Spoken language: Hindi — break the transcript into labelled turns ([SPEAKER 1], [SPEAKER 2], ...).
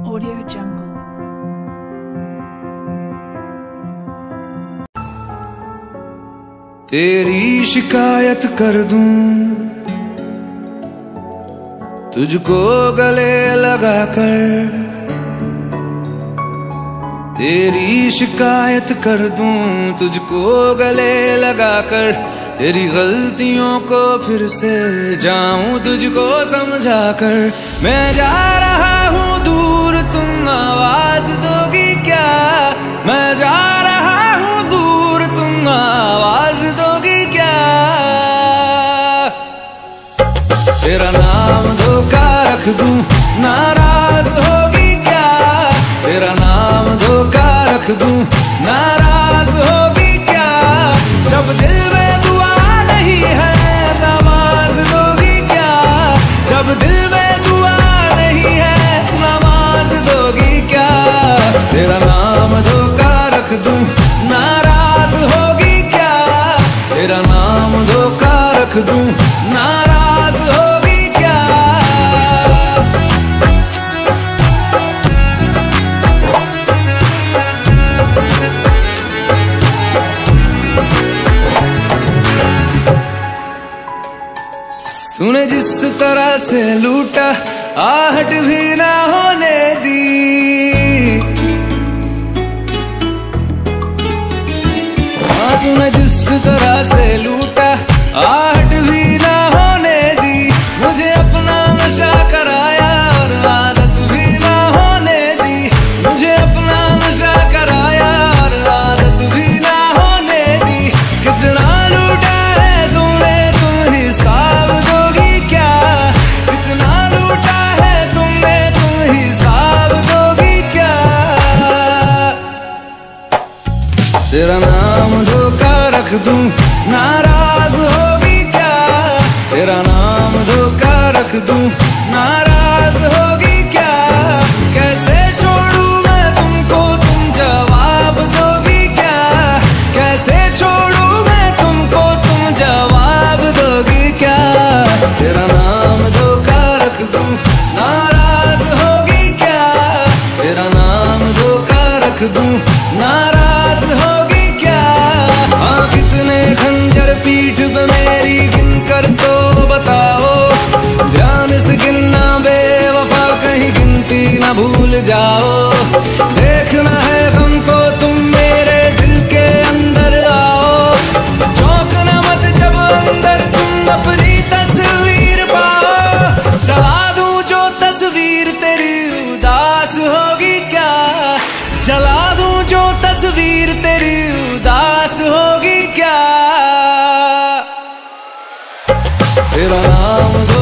[SPEAKER 1] Audio Jungle.
[SPEAKER 2] तेरी शिकायत कर दूँ। तुझको गले लगा कर तेरी शिकायत कर दूँ। तुझको गले लगा कर तेरी गलतियों को फिर से जाऊँ। तुझको समझा कर मैं जा रहा हूँ। दूँ। नाराज़ होगी क्या? तेरा नाम धोखा रख दूँ। नाराज़ होगी क्या? जब दिल में दुआ नहीं है, नमाज़ दोगी क्या? जब दिल में दुआ नहीं है, नमाज़ दोगी क्या? तेरा नाम धोखा रख दूँ। नाराज़ होगी क्या? तेरा नाम धोखा रख दूँ। तूने जिस तरह से लूटा आहट भी ना होने दी। हाँ तूने जिस तरह तेरा नाम धोखा रख दूँ नाराज़ जाओ। देखना है हमको, तुम मेरे दिल के अंदर आओ। चौंकना मत जब अंदर तुम अपनी तस्वीर पाओ। चला दूँ जो तस्वीर तेरी उदास होगी क्या? जला दूँ जो तस्वीर तेरी उदास होगी क्या? तेरा नाम